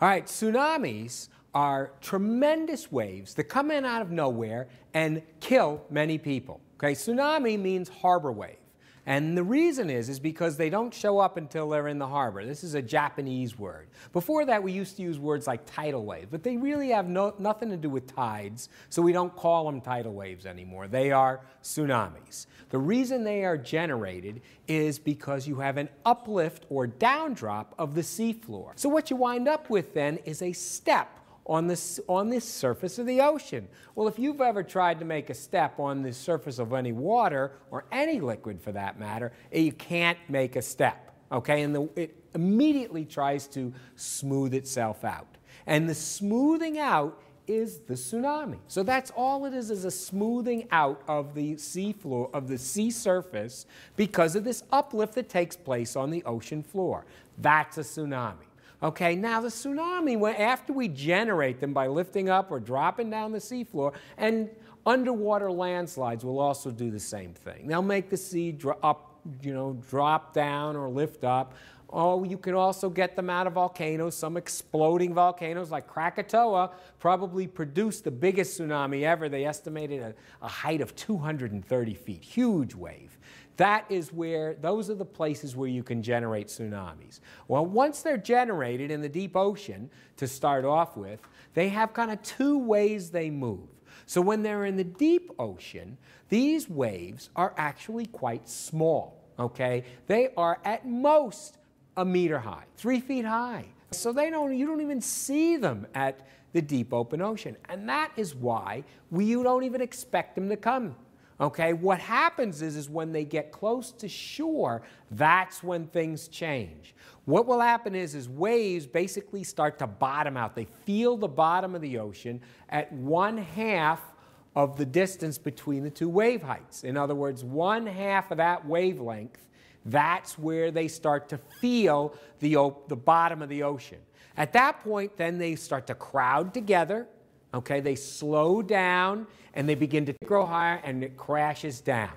All right, tsunamis are tremendous waves that come in out of nowhere and kill many people. Okay, tsunami means harbor wave. And the reason is, is because they don't show up until they're in the harbor. This is a Japanese word. Before that, we used to use words like tidal wave, but they really have no, nothing to do with tides, so we don't call them tidal waves anymore. They are tsunamis. The reason they are generated is because you have an uplift or downdrop of the seafloor. So what you wind up with then is a step on this, on this surface of the ocean. Well, if you've ever tried to make a step on the surface of any water, or any liquid for that matter, eh, you can't make a step, okay? And the, it immediately tries to smooth itself out. And the smoothing out is the tsunami. So that's all it is, is a smoothing out of the sea floor, of the sea surface because of this uplift that takes place on the ocean floor. That's a tsunami. Okay, now the tsunami, after we generate them by lifting up or dropping down the seafloor, and underwater landslides will also do the same thing. They'll make the sea up, you know, drop down or lift up. Oh, you can also get them out of volcanoes. Some exploding volcanoes like Krakatoa probably produced the biggest tsunami ever. They estimated a, a height of 230 feet, huge wave. That is where, those are the places where you can generate tsunamis. Well, once they're generated in the deep ocean, to start off with, they have kind of two ways they move. So when they're in the deep ocean, these waves are actually quite small, okay? They are at most a meter high, three feet high. So they don't, you don't even see them at the deep open ocean. And that is why we, you don't even expect them to come Okay, what happens is, is when they get close to shore, that's when things change. What will happen is, is waves basically start to bottom out. They feel the bottom of the ocean at one half of the distance between the two wave heights. In other words, one half of that wavelength, that's where they start to feel the, the bottom of the ocean. At that point, then they start to crowd together Okay, they slow down and they begin to grow higher and it crashes down.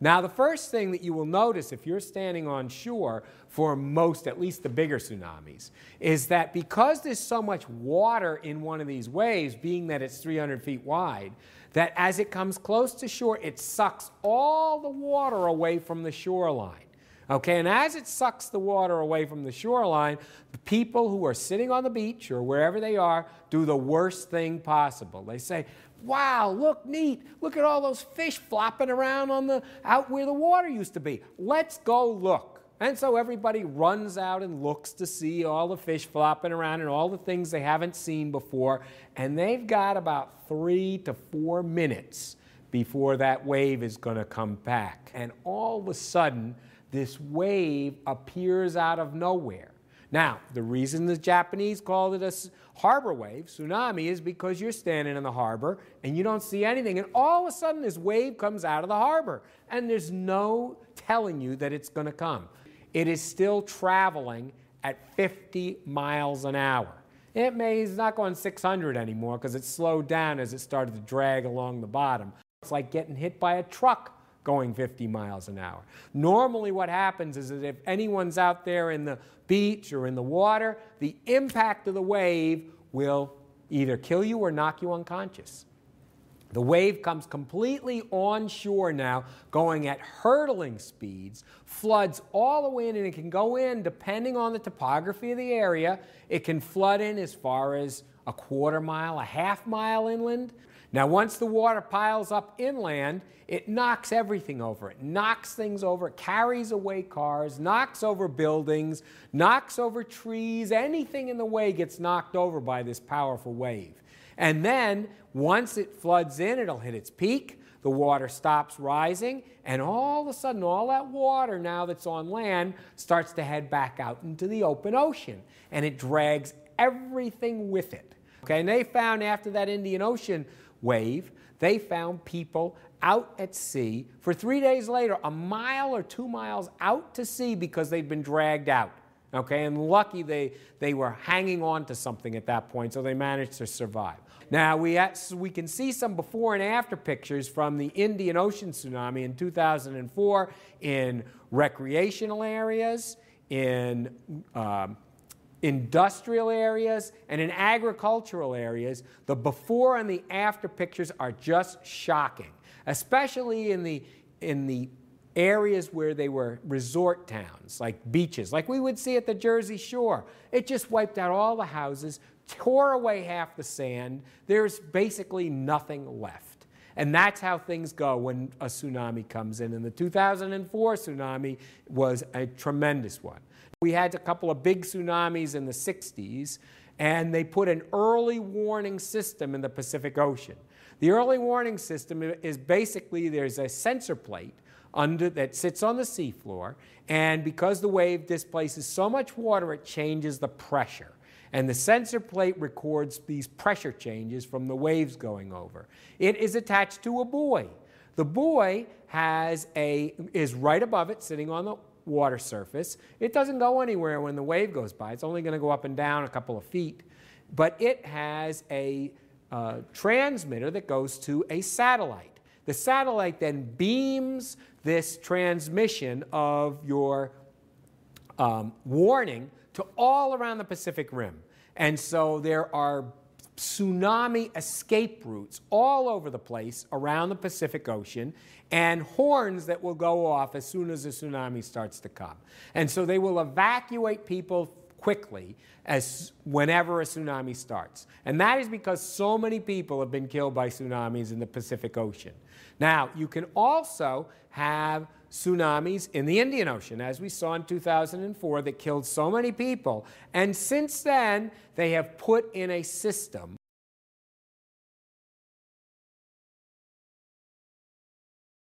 Now, the first thing that you will notice if you're standing on shore for most, at least the bigger tsunamis, is that because there's so much water in one of these waves, being that it's 300 feet wide, that as it comes close to shore, it sucks all the water away from the shoreline. Okay, and as it sucks the water away from the shoreline, the people who are sitting on the beach or wherever they are do the worst thing possible. They say, Wow, look neat. Look at all those fish flopping around on the out where the water used to be. Let's go look. And so everybody runs out and looks to see all the fish flopping around and all the things they haven't seen before. And they've got about three to four minutes before that wave is going to come back. And all of a sudden, this wave appears out of nowhere. Now, the reason the Japanese called it a harbor wave, tsunami, is because you're standing in the harbor and you don't see anything, and all of a sudden this wave comes out of the harbor, and there's no telling you that it's going to come. It is still traveling at 50 miles an hour. It may, it's not going 600 anymore because it slowed down as it started to drag along the bottom. It's like getting hit by a truck going 50 miles an hour. Normally, what happens is that if anyone's out there in the beach or in the water, the impact of the wave will either kill you or knock you unconscious. The wave comes completely onshore now, going at hurtling speeds, floods all the way in, and it can go in, depending on the topography of the area, it can flood in as far as a quarter mile, a half mile inland. Now, once the water piles up inland, it knocks everything over. It knocks things over, carries away cars, knocks over buildings, knocks over trees. Anything in the way gets knocked over by this powerful wave. And then, once it floods in, it'll hit its peak. The water stops rising, and all of a sudden, all that water now that's on land starts to head back out into the open ocean, and it drags everything with it. Okay, and they found after that Indian Ocean wave, they found people out at sea for three days later, a mile or two miles out to sea because they'd been dragged out. Okay, and lucky they, they were hanging on to something at that point, so they managed to survive. Now, we, at we can see some before and after pictures from the Indian Ocean tsunami in 2004 in recreational areas, in um, industrial areas and in agricultural areas, the before and the after pictures are just shocking, especially in the, in the areas where they were resort towns, like beaches, like we would see at the Jersey Shore. It just wiped out all the houses, tore away half the sand. There's basically nothing left. And that's how things go when a tsunami comes in. And the 2004 tsunami was a tremendous one. We had a couple of big tsunamis in the 60s, and they put an early warning system in the Pacific Ocean. The early warning system is basically there's a sensor plate under, that sits on the seafloor, and because the wave displaces so much water, it changes the pressure. And the sensor plate records these pressure changes from the waves going over. It is attached to a buoy. The buoy has a, is right above it, sitting on the water surface. It doesn't go anywhere when the wave goes by. It's only going to go up and down a couple of feet. But it has a uh, transmitter that goes to a satellite. The satellite then beams this transmission of your um, warning to all around the Pacific Rim. And so there are tsunami escape routes all over the place around the Pacific Ocean and horns that will go off as soon as the tsunami starts to come. And so they will evacuate people quickly as whenever a tsunami starts. And that is because so many people have been killed by tsunamis in the Pacific Ocean. Now, you can also have tsunamis in the Indian Ocean, as we saw in 2004, that killed so many people. And since then, they have put in a system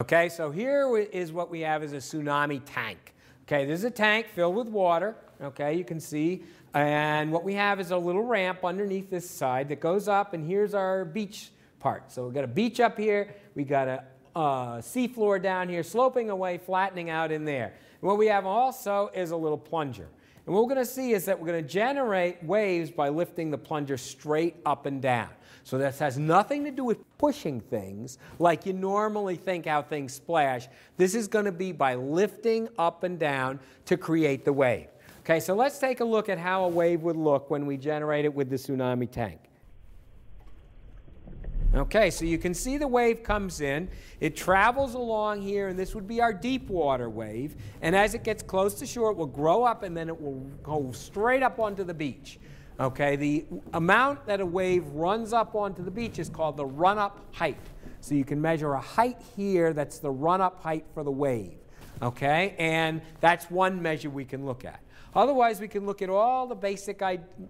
Okay, so here is what we have is a tsunami tank. Okay, this is a tank filled with water. Okay, you can see. And what we have is a little ramp underneath this side that goes up, and here's our beach part. So we've got a beach up here, We've got a uh, seafloor down here, sloping away, flattening out in there. And what we have also is a little plunger. And what we're going to see is that we're going to generate waves by lifting the plunger straight up and down. So this has nothing to do with pushing things like you normally think how things splash. This is going to be by lifting up and down to create the wave. Okay, so let's take a look at how a wave would look when we generate it with the tsunami tank. Okay, so you can see the wave comes in, it travels along here, and this would be our deep water wave. And as it gets close to shore, it will grow up and then it will go straight up onto the beach. Okay, the amount that a wave runs up onto the beach is called the run up height. So you can measure a height here, that's the run up height for the wave. Okay, and that's one measure we can look at. Otherwise, we can look at all the basic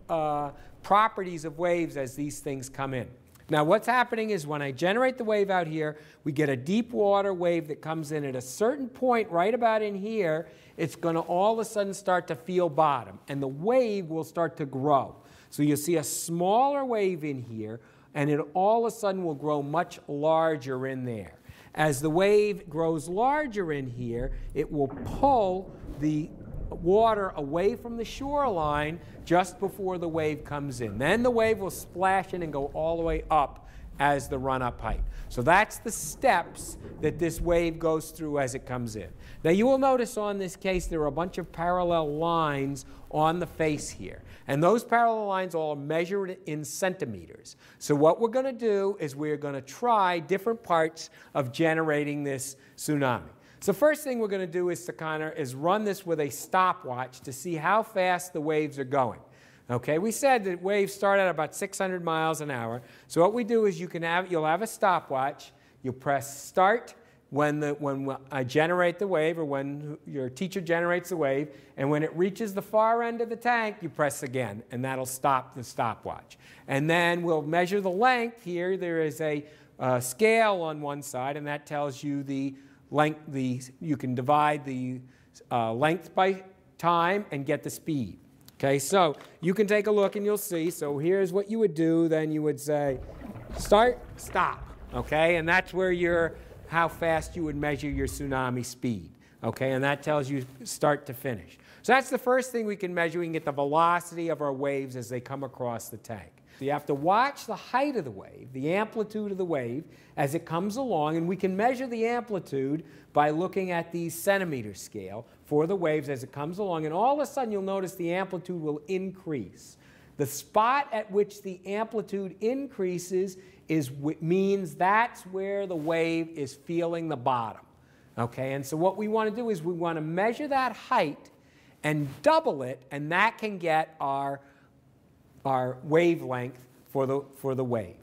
uh, properties of waves as these things come in. Now what's happening is when I generate the wave out here, we get a deep water wave that comes in at a certain point right about in here, it's going to all of a sudden start to feel bottom and the wave will start to grow. So you'll see a smaller wave in here and it all of a sudden will grow much larger in there. As the wave grows larger in here, it will pull the water away from the shoreline just before the wave comes in. Then the wave will splash in and go all the way up as the run up height. So that's the steps that this wave goes through as it comes in. Now you will notice on this case there are a bunch of parallel lines on the face here. And those parallel lines all are measured in centimeters. So what we're going to do is we're going to try different parts of generating this tsunami. So first thing we're going to do is of is run this with a stopwatch to see how fast the waves are going. Okay, we said that waves start at about 600 miles an hour. So what we do is you can have you'll have a stopwatch. You'll press start when the when I generate the wave or when your teacher generates the wave, and when it reaches the far end of the tank, you press again, and that'll stop the stopwatch. And then we'll measure the length. Here there is a uh, scale on one side, and that tells you the length, the, you can divide the uh, length by time and get the speed. Okay, so you can take a look and you'll see. So here's what you would do. Then you would say, start, stop. Okay, and that's where you're, how fast you would measure your tsunami speed. Okay, and that tells you start to finish. So that's the first thing we can measure. We can get the velocity of our waves as they come across the tank. So you have to watch the height of the wave, the amplitude of the wave as it comes along, and we can measure the amplitude by looking at the centimeter scale for the waves as it comes along, and all of a sudden you'll notice the amplitude will increase. The spot at which the amplitude increases is means that's where the wave is feeling the bottom. Okay, and so what we want to do is we want to measure that height and double it, and that can get our, our wavelength for the, for the wave.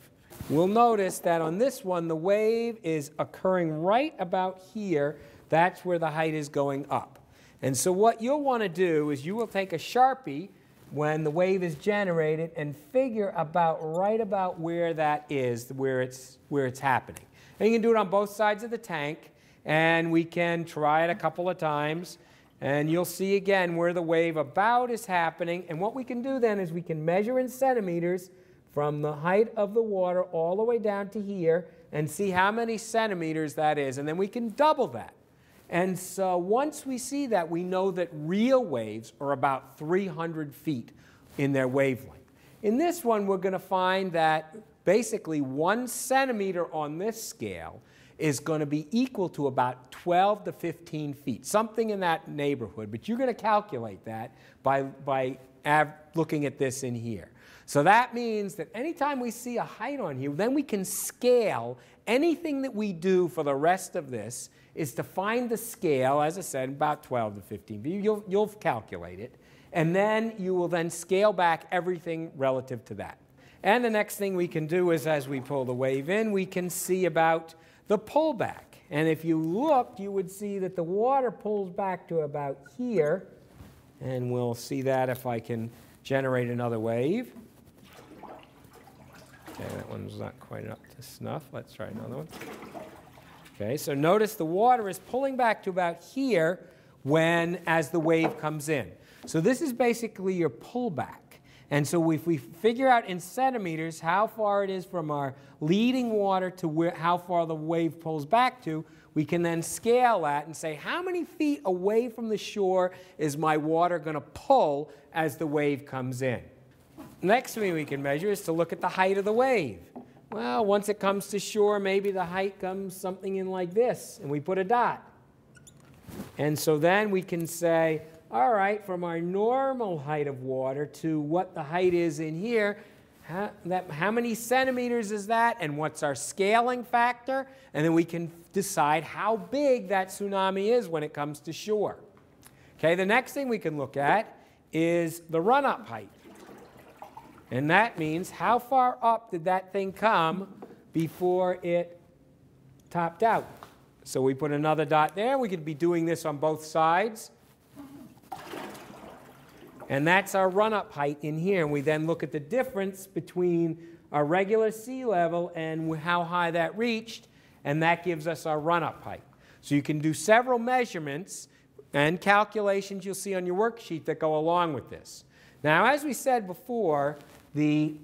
We'll notice that on this one, the wave is occurring right about here. That's where the height is going up. And so what you'll want to do is you will take a Sharpie when the wave is generated and figure about right about where that is, where it's, where it's happening. And you can do it on both sides of the tank, and we can try it a couple of times. And you'll see again where the wave about is happening. And what we can do then is we can measure in centimeters from the height of the water all the way down to here and see how many centimeters that is. And then we can double that. And so once we see that, we know that real waves are about 300 feet in their wavelength. In this one, we're going to find that basically one centimeter on this scale is going to be equal to about 12 to 15 feet, something in that neighborhood. But you're going to calculate that by, by looking at this in here. So that means that anytime we see a height on here, then we can scale anything that we do for the rest of this is to find the scale, as I said, about 12 to 15. feet. You'll, you'll calculate it. And then you will then scale back everything relative to that. And the next thing we can do is as we pull the wave in, we can see about the pullback. And if you looked, you would see that the water pulls back to about here. And we'll see that if I can generate another wave. Okay, that one's not quite up to snuff. Let's try another one. Okay, so notice the water is pulling back to about here when, as the wave comes in. So this is basically your pullback. And so if we figure out in centimeters how far it is from our leading water to where, how far the wave pulls back to, we can then scale that and say, how many feet away from the shore is my water going to pull as the wave comes in? Next thing we can measure is to look at the height of the wave. Well, once it comes to shore, maybe the height comes something in like this, and we put a dot. And so then we can say, all right, from our normal height of water to what the height is in here, how, that, how many centimeters is that, and what's our scaling factor? And then we can decide how big that tsunami is when it comes to shore. Okay, the next thing we can look at is the run-up height. And that means how far up did that thing come before it topped out? So we put another dot there. We could be doing this on both sides. And that's our run-up height in here. And we then look at the difference between our regular sea level and how high that reached, and that gives us our run-up height. So you can do several measurements and calculations you'll see on your worksheet that go along with this. Now, as we said before, the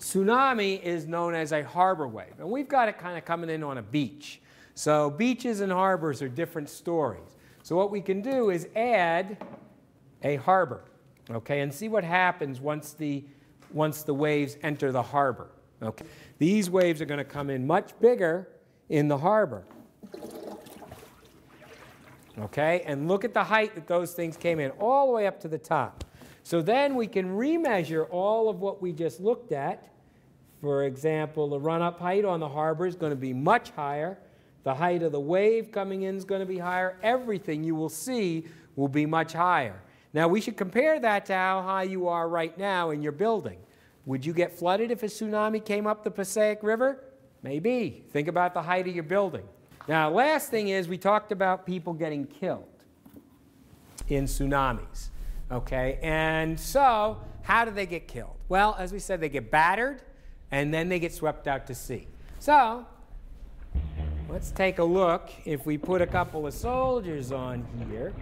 tsunami is known as a harbor wave, and we've got it kind of coming in on a beach. So beaches and harbors are different stories. So what we can do is add a harbor, okay, and see what happens once the, once the waves enter the harbor. Okay. These waves are going to come in much bigger in the harbor. Okay, and look at the height that those things came in, all the way up to the top. So then we can remeasure all of what we just looked at. For example, the run-up height on the harbor is going to be much higher. The height of the wave coming in is going to be higher. Everything you will see will be much higher. Now, we should compare that to how high you are right now in your building. Would you get flooded if a tsunami came up the Passaic River? Maybe. Think about the height of your building. Now, last thing is we talked about people getting killed in tsunamis. Okay, and so how do they get killed? Well, as we said, they get battered and then they get swept out to sea. So let's take a look. If we put a couple of soldiers on here,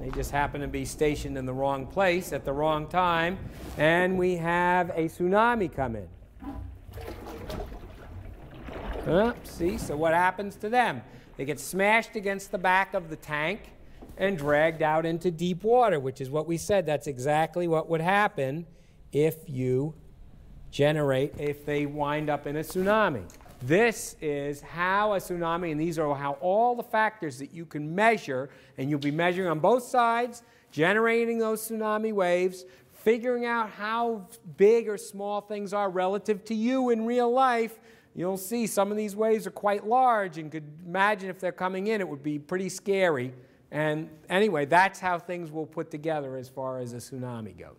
they just happen to be stationed in the wrong place at the wrong time, and we have a tsunami come in. Huh? See, so what happens to them? They get smashed against the back of the tank and dragged out into deep water, which is what we said. That's exactly what would happen if you generate, if they wind up in a tsunami. This is how a tsunami, and these are how all the factors that you can measure, and you'll be measuring on both sides, generating those tsunami waves, figuring out how big or small things are relative to you in real life. You'll see some of these waves are quite large, and could imagine if they're coming in, it would be pretty scary. And anyway, that's how things will put together as far as a tsunami goes.